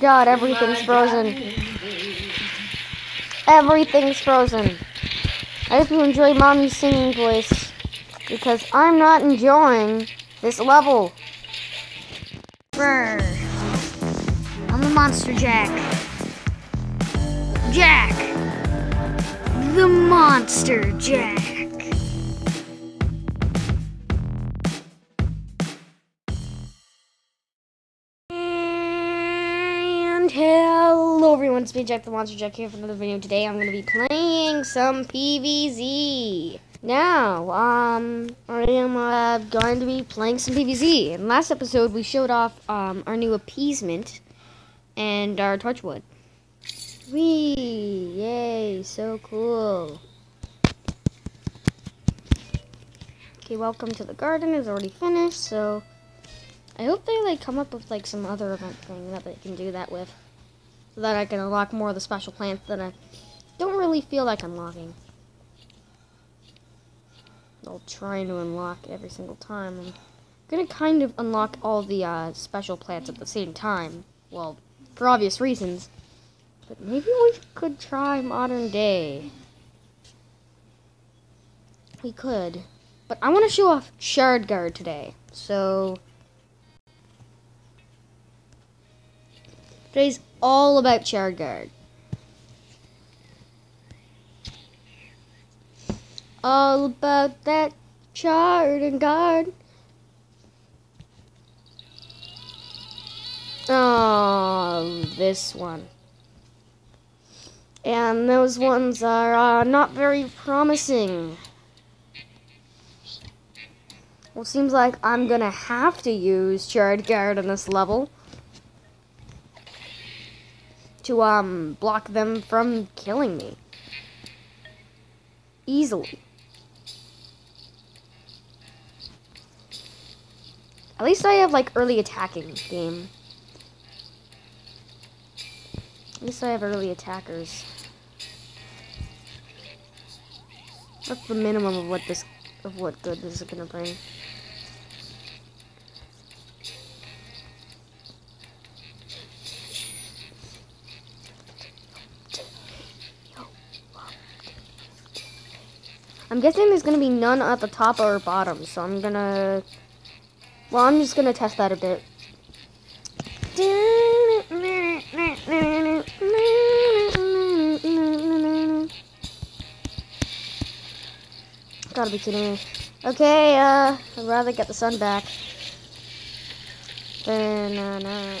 God, everything's frozen. Everything's frozen. I hope you enjoy mommy's singing voice. Because I'm not enjoying this level. Brr. I'm a monster Jack. Jack. The monster Jack. Jack the Monster Jack here for another video. Today I'm going to be playing some PVZ. Now, um, I am uh, going to be playing some PVZ. In last episode, we showed off um, our new Appease-mint and our torchwood. Whee! Yay! So cool. Okay, welcome to the garden is already finished, so I hope they like come up with like some other event thing that they can do that with. So that I can unlock more of the special plants that I don't really feel like unlocking. I'll try to unlock every single time. I'm gonna kind of unlock all the uh, special plants at the same time. Well, for obvious reasons. But maybe we could try modern day. We could. But I want to show off Chard Guard today. So Today's all about Chard Guard. All about that Shard and Guard. Oh, this one. And those ones are uh, not very promising. Well, seems like I'm gonna have to use Chard Guard on this level to um block them from killing me easily. At least I have like early attacking game. At least I have early attackers. That's the minimum of what this of what good this is gonna bring. I'm guessing there's gonna be none at the top or bottom, so I'm gonna. Well, I'm just gonna test that a bit. Gotta be kidding me. Okay, uh, I'd rather get the sun back. Banana.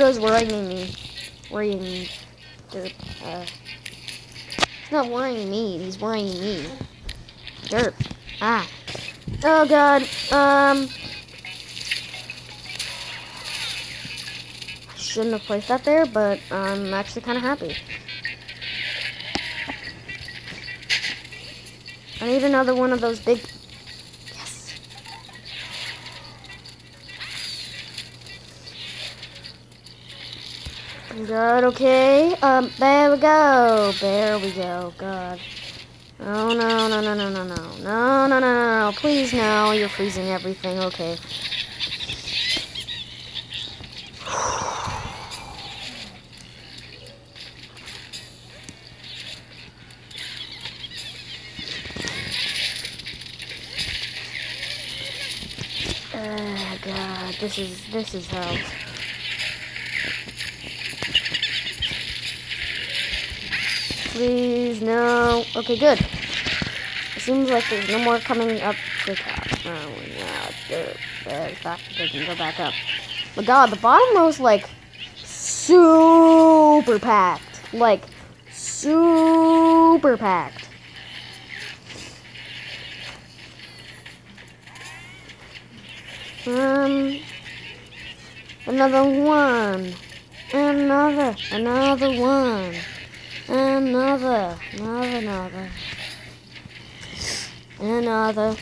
Dodo's worrying me. Worrying me. Derp. Uh, he's not worrying me. He's worrying me. Derp. Ah. Oh god. Um. Shouldn't have placed that there, but I'm actually kind of happy. I need another one of those big Good, okay. Um, there we go. There we go. God. Oh, no, no, no, no, no, no. No, no, no, no, no. Please, no. You're freezing everything. Okay. Oh, God. This is, this is hell. please, no. Okay, good. It seems like there's no more coming up oh, the top. Oh, no. The fact doesn't go back up. But god, the bottom row's like super packed. Like, super packed. Um, another one, another, another one. Another, another, another. Another.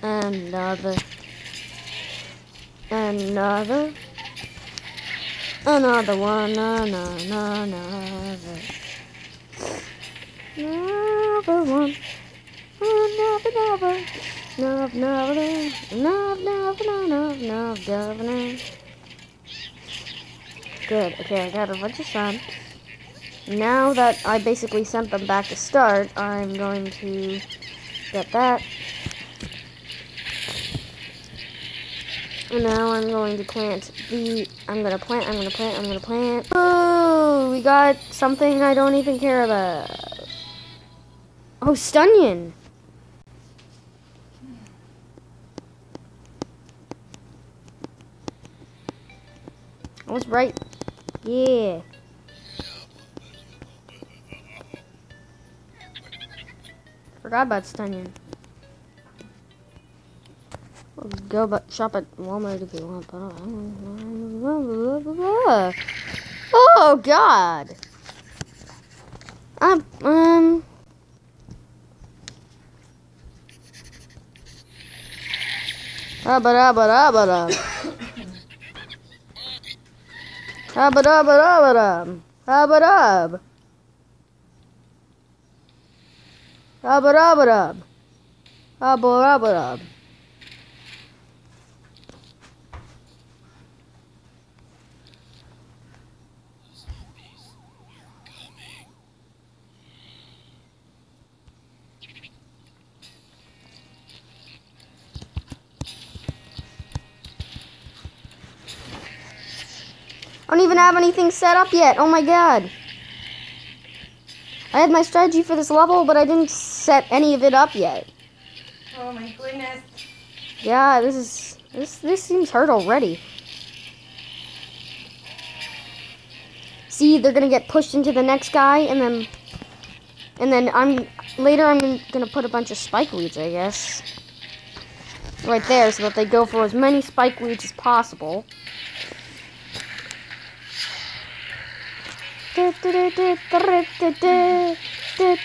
Another. Another. Another one. Another. Another. Another one. Another, another. Nov, nov, nov, nov, nov, nov, governor. Good. Okay, I got a bunch of sun. Now that I basically sent them back to start, I'm going to get that. And now I'm going to plant the, I'm going to plant, I'm going to plant, I'm going to plant. Oh, we got something I don't even care about. Oh, Stunion. I was right. Yeah. Forgot about Stunion. Well, go but shop at Walmart if you want, but I don't Oh God. Um. Um. Abba-dabba-dabba-dum. Abba-dabba-dabba-dum. Abba-dub. Abba-dabba-dub. Abba-dabba-dub. I don't even have anything set up yet. Oh my god. I had my strategy for this level, but I didn't set any of it up yet. Oh my goodness. Yeah, this is this this seems hard already. See, they're gonna get pushed into the next guy, and then and then I'm later I'm gonna put a bunch of spike weeds, I guess, right there, so that they go for as many spike weeds as possible. I'm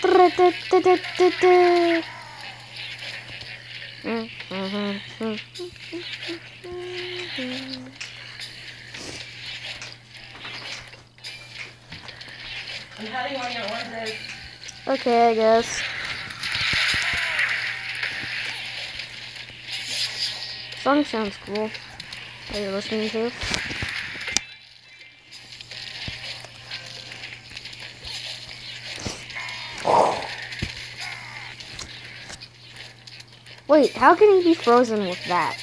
having one of your oranges. Okay, I guess. Song sounds cool. Are you listening to? Wait, how can he be frozen with that?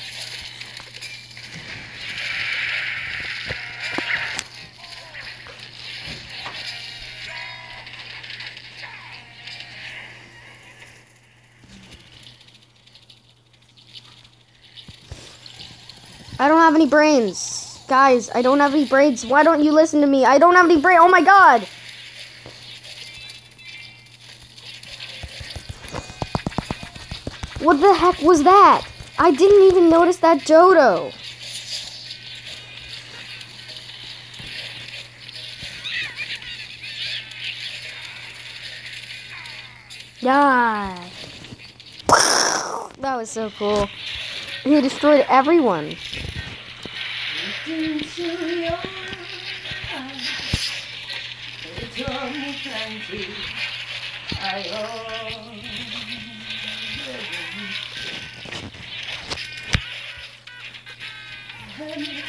I don't have any brains. Guys, I don't have any brains. Why don't you listen to me? I don't have any brains. Oh my god! What the heck was that? I didn't even notice that Jodo. Yeah. That was so cool. He destroyed everyone. Amen.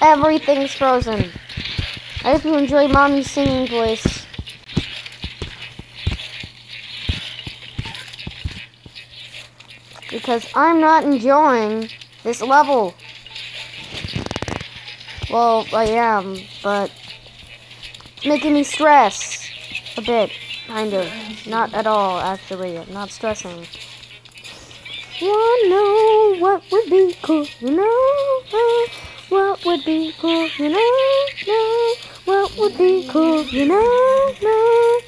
Everything's frozen. I hope you enjoy mommy's singing voice. Because I'm not enjoying this level. Well, I am, but making me stress a bit, kind of. Not at all, actually. I'm not stressing. Wanna know what would be cool, you know? What would be cool, you know? What would be cool, you know? know?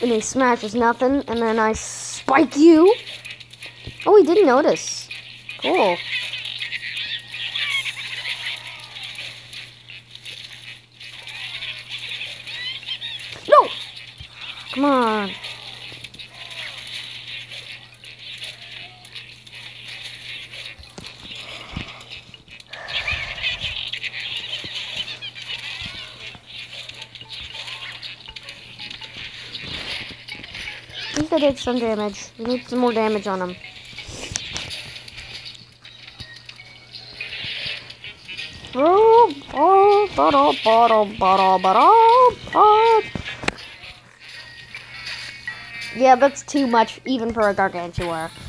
And he smashes nothing, and then I spike you. Oh, he didn't notice. Cool. No! Come on. I did some damage. We need some more damage on him. Yeah, that's too much, even for a gargantuar.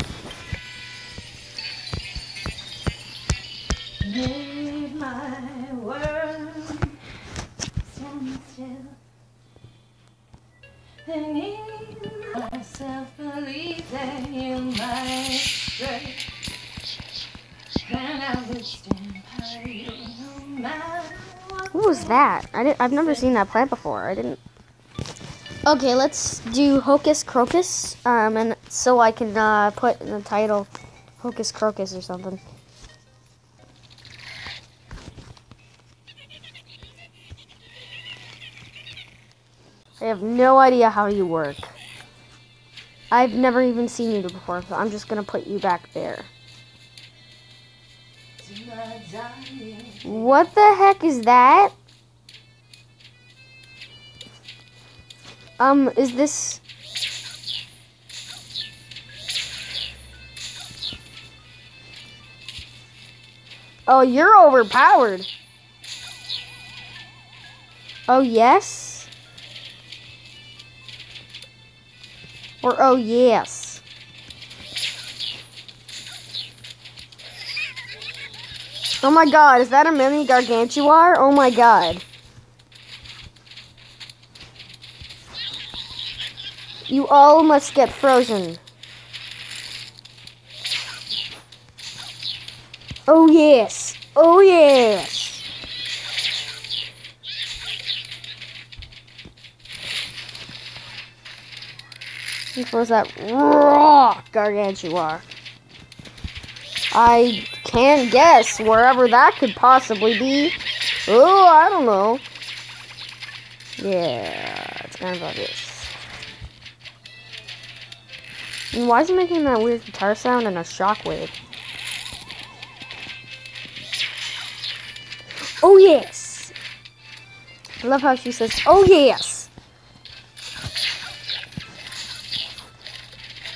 I I've never seen that plant before. I didn't. Okay, let's do Hocus Crocus, um, and so I can uh, put in the title Hocus Crocus or something. I have no idea how you work. I've never even seen you before, so I'm just gonna put you back there. to my dying. What the heck is that? Um, is this... Oh, you're overpowered. Oh, yes? Or oh, yes. Oh my god, is that a mini gargantuar? Oh my god. You all must get frozen. Oh yes. Oh yes. What was that raw gargantuar? I can't guess wherever that could possibly be. Oh, I don't know. Yeah, it's kind of obvious. And why is it making that weird guitar sound and a shockwave? Oh yes! I love how she says, oh yes!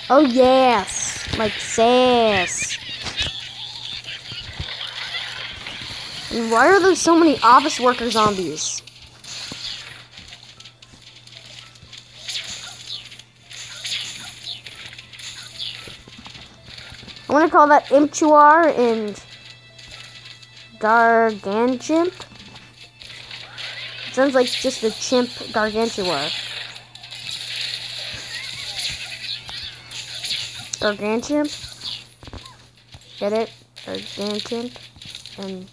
Oh yes! Like sass. And why are there so many office worker zombies? I want to call that Imchuar and Garganchimp. Sounds like just a chimp Gargantuar. Garganchimp. Get it? Garganchimp. And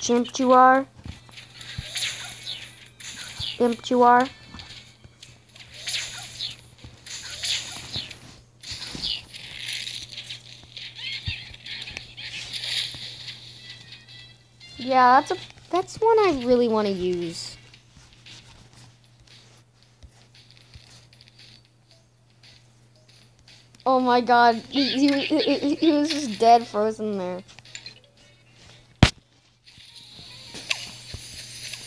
Chimptuar. Imptuar. Yeah, that's a that's one I really want to use. Oh my god, he, he, he, was just dead, frozen there.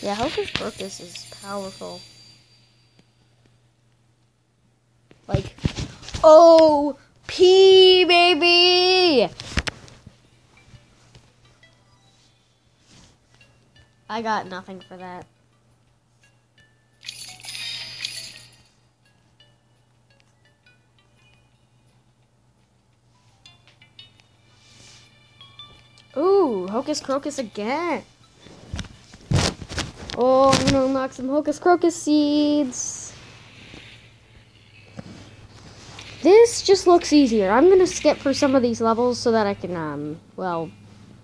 Yeah, Hocus Pocus is powerful. Like, oh, P baby! I got nothing for that. Ooh, Hocus Crocus again. Oh, I'm gonna unlock some Hocus Crocus seeds. This just looks easier. I'm gonna skip for some of these levels so that I can, um, well,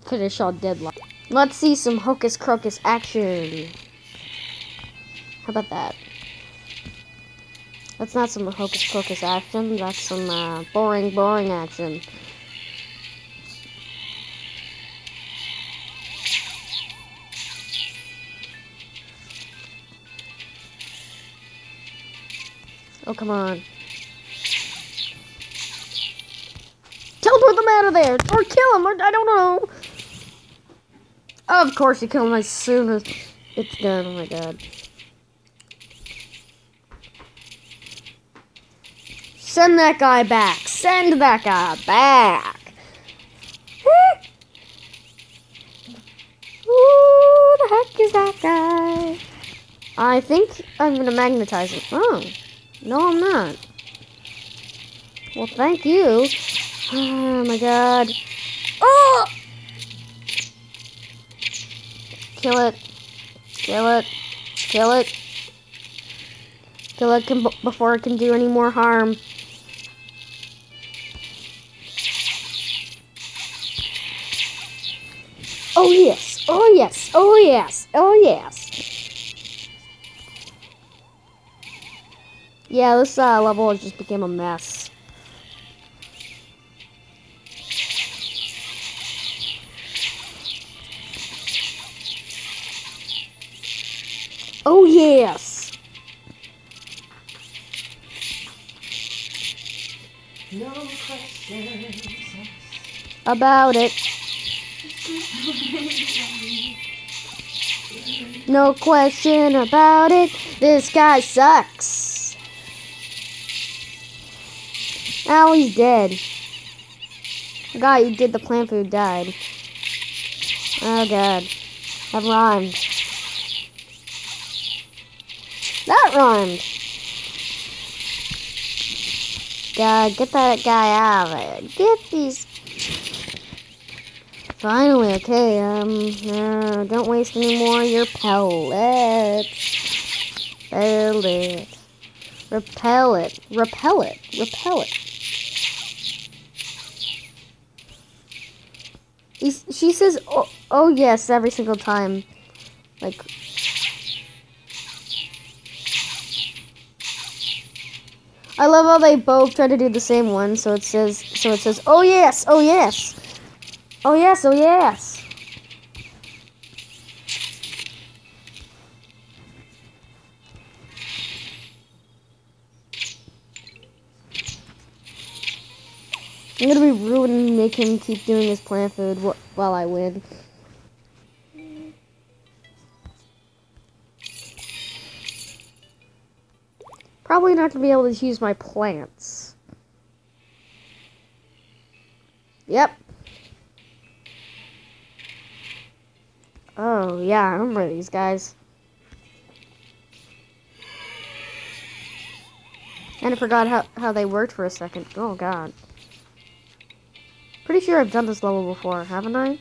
finish all deadlock. Let's see some Hocus Crocus action. How about that? That's not some Hocus Crocus action. That's some uh, boring, boring action. Oh, come on. Teleport them out of there! Or kill them! Or, I don't know! Of course you kill them as soon as it's done. Oh my god. Send that guy back. Send that guy back. Who the heck is that guy? I think I'm gonna magnetize him. Oh. No, I'm not. Well, thank you. Oh my god. Oh! Kill it. Kill it. Kill it. Kill it can, before it can do any more harm. Oh yes. Oh yes. Oh yes. Oh yes. Yeah, this uh, level just became a mess. Yes. No questions. About it. No question about it. This guy sucks. Now he's dead. The guy who did the plant food died. Oh god. That rhymed. That rhymed. God, get that guy out of there. Get these. Finally, okay, um, uh, don't waste any more of your pellets. Pellet. Repel it. Repel it. Repel it. She says, oh, oh yes, every single time. Like, I love how they both try to do the same one. So it says, so it says, oh yes, oh yes, oh yes, oh yes. I'm gonna be rude and make him keep doing his plant food while I win. Probably not gonna be able to use my plants. Yep. Oh, yeah, I remember these guys. And I forgot how, how they worked for a second. Oh, God. Pretty sure I've done this level before, haven't I?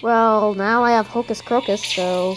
Well, now I have Hocus Crocus, so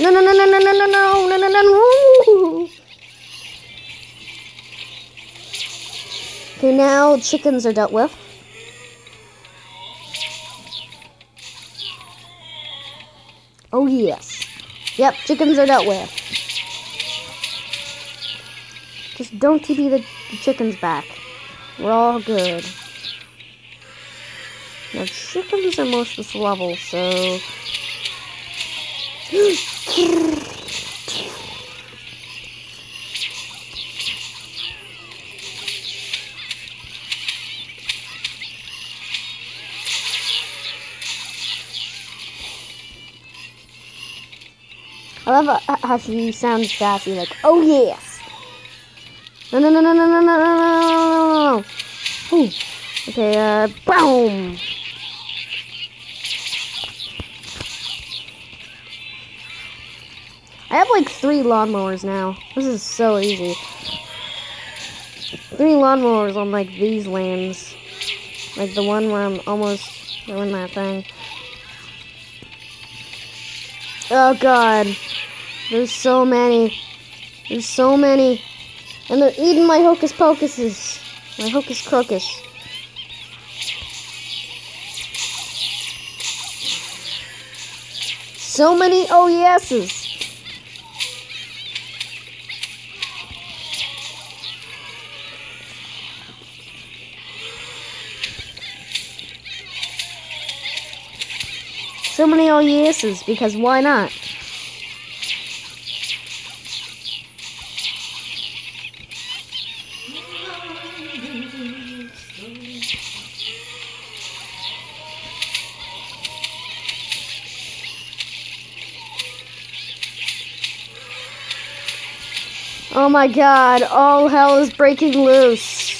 No, no, no, no, no, no, no, no, no, no, no, no. Okay, now chickens are dealt with. Oh, yes. Yep, chickens are dealt with. Just don't TP the chickens back. We're all good. Now, chickens are most of this level, so I love how- she sounds sassy, like, oh yes. No, no, no, no, no, no, no, no, no, no, no. Ooh. Okay, uh, boom. I have like three lawnmowers now. This is so easy. Three lawnmowers on like these lands. Like the one where I'm almost doing that thing. Oh god. There's so many. There's so many. And they're eating my hocus pocuses. My hocus crocus. So many oh oh yeses because why not? Oh my god, all hell is breaking loose.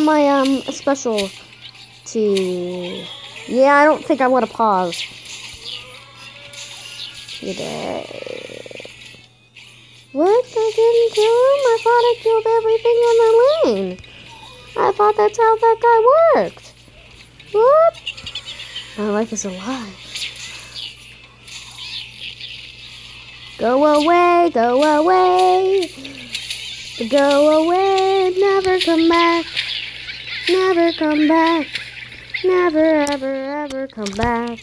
My um special to. Yeah, I don't think I want to pause. What? I didn't kill him? I thought I killed everything in the lane. I thought that's how that guy worked. What? My life is alive. Go away, go away. Go away, never come back. Never come back. Never, ever, ever come back.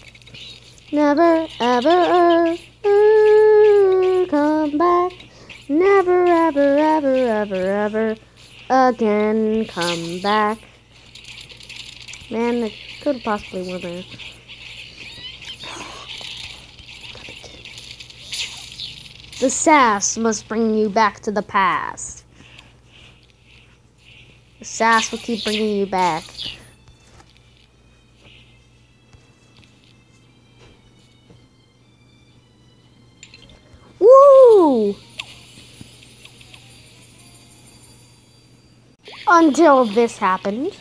Never, ever, ever come back. Never, ever, ever, ever, ever again come back. Man, I could have possibly won there. The sass must bring you back to the past. Sass will keep bringing you back. Woo! Until this happened.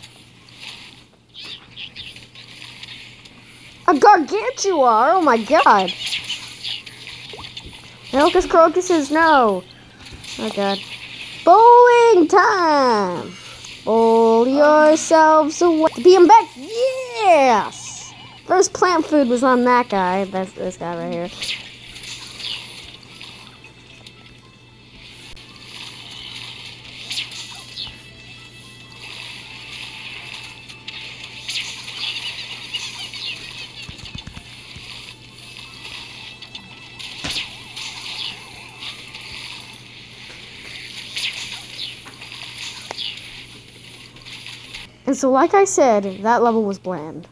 A gargantuar! Oh my god! Hocus crocuses, no! Oh god. Bowling time! Bowl um, yourselves away. Be him back! Yes! First plant food was on that guy. That's this guy right here. So, like I said, that level was bland.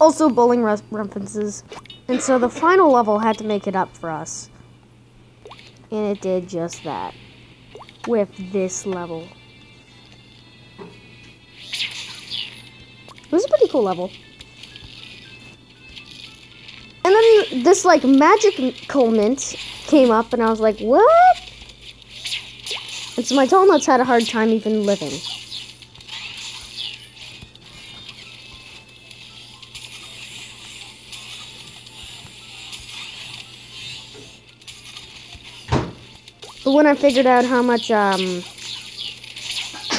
Also, bowling references. And so, the final level had to make it up for us. And it did just that. With this level. It was a pretty cool level. And then this like magical mint came up, and I was like, "What?" And so my tall nuts had a hard time even living. But when I figured out how much um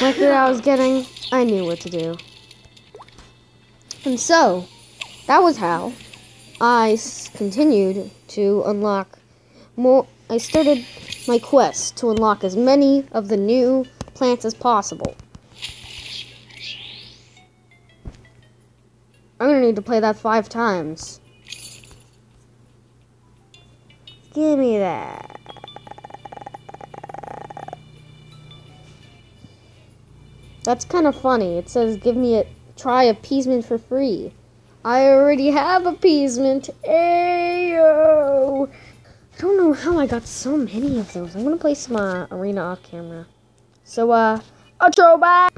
liquor I was getting, I knew what to do. And so, that was how I continued to unlock more. I started my quest to unlock as many of the new plants as possible. I'm gonna need to play that five times. Give me that. That's kind of funny. It says give me a try Appease-mint for free. I already have Appease-mint. Ayo. I don't know how I got so many of those. I'm gonna play some uh, arena off camera. So uh, outro back.